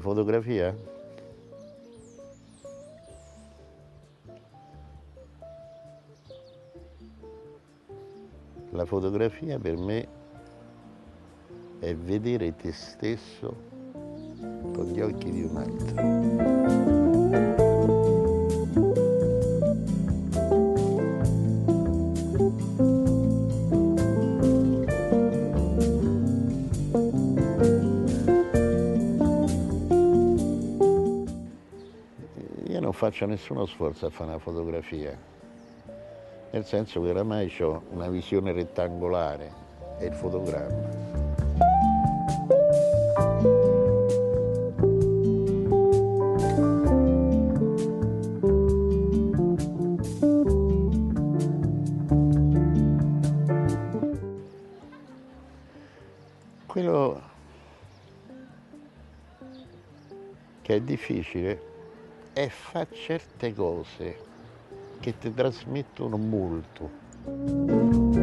fotografia la fotografia per me è vedere te stesso con gli occhi di un altro. Io non faccio nessuno sforzo a fare una fotografia, nel senso che oramai ho una visione rettangolare, è il fotogramma. Quello che è difficile è fare certe cose che ti trasmettono molto.